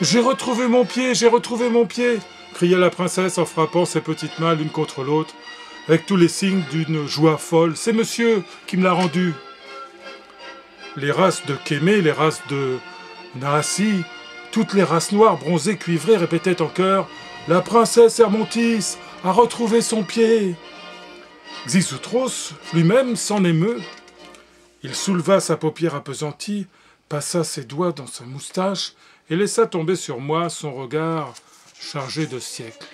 J'ai retrouvé mon pied, j'ai retrouvé mon pied cria la princesse en frappant ses petites mains l'une contre l'autre, avec tous les signes d'une joie folle. C'est monsieur qui me l'a rendu. Les races de Kémé, les races de Nahasi, toutes les races noires, bronzées, cuivrées répétaient en chœur La princesse Hermontis a retrouvé son pied. Xisutros lui-même s'en émeut. Il souleva sa paupière appesantie, passa ses doigts dans sa moustache et laissa tomber sur moi son regard chargé de siècles.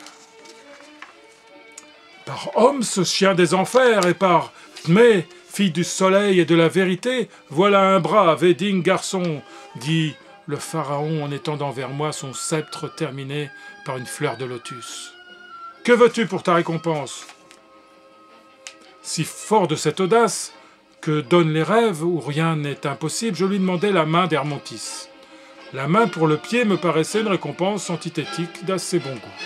Par homme, ce chien des enfers, et par mais fille du soleil et de la vérité, voilà un brave et digne garçon, dit le pharaon en étendant vers moi son sceptre terminé par une fleur de lotus. Que veux-tu pour ta récompense? Si fort de cette audace que donnent les rêves où rien n'est impossible, je lui demandai la main d'Hermontis. La main pour le pied me paraissait une récompense antithétique d'assez bon goût.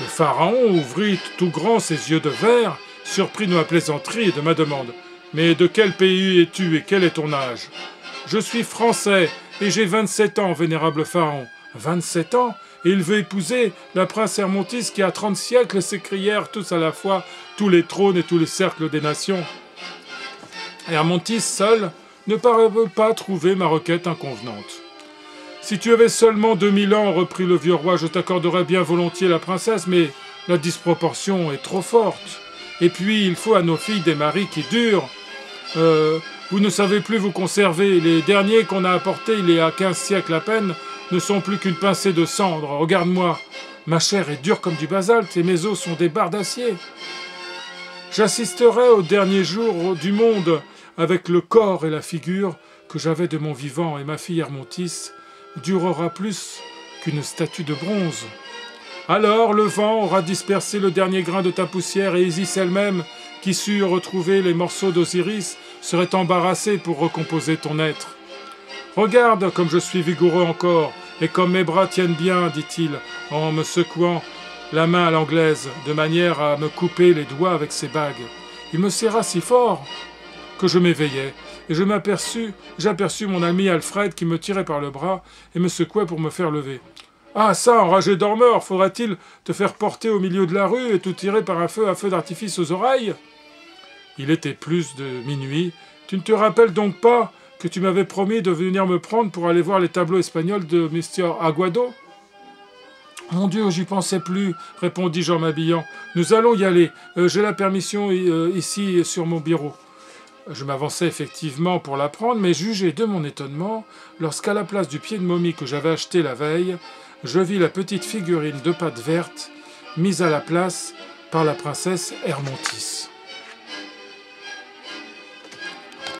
Le pharaon ouvrit tout grand ses yeux de verre, surpris de ma plaisanterie et de ma demande. Mais de quel pays es-tu et quel est ton âge? Je suis français et j'ai vingt-sept ans, vénérable pharaon. Vingt-sept ans? Et il veut épouser la princesse Hermontis qui a trente siècles s'écrièrent tous à la fois tous les trônes et tous les cercles des nations. Hermontis seul ne paraît pas trouver ma requête inconvenante. Si tu avais seulement deux mille ans, reprit le vieux roi, je t'accorderais bien volontiers la princesse, mais la disproportion est trop forte. Et puis, il faut à nos filles des maris qui durent. Euh, vous ne savez plus vous conserver. Les derniers qu'on a apportés il y a quinze siècles à peine ne sont plus qu'une pincée de cendre. Regarde-moi. Ma chair est dure comme du basalte et mes os sont des barres d'acier. J'assisterai au dernier jour du monde avec le corps et la figure que j'avais de mon vivant et ma fille Hermontis durera plus qu'une statue de bronze. Alors le vent aura dispersé le dernier grain de ta poussière et Isis elle-même, qui sut retrouver les morceaux d'Osiris, serait embarrassée pour recomposer ton être. Regarde comme je suis vigoureux encore, et comme mes bras tiennent bien, dit-il, en me secouant la main à l'anglaise, de manière à me couper les doigts avec ses bagues. Il me serra si fort que je m'éveillai, et je m'aperçus, j'aperçus mon ami Alfred qui me tirait par le bras et me secouait pour me faire lever. Ah ça, enragé dormeur, faudrait-il te faire porter au milieu de la rue et tout tirer par un feu à feu d'artifice aux oreilles? Il était plus de minuit. Tu ne te rappelles donc pas que tu m'avais promis de venir me prendre pour aller voir les tableaux espagnols de Mr. Aguado mon Dieu, j'y pensais plus, répondis-je en m'habillant. Nous allons y aller. Euh, j'ai la permission euh, ici sur mon bureau. Je m'avançai effectivement pour la prendre, mais jugez de mon étonnement lorsqu'à la place du pied de momie que j'avais acheté la veille, je vis la petite figurine de pâte verte mise à la place par la princesse Hermontis.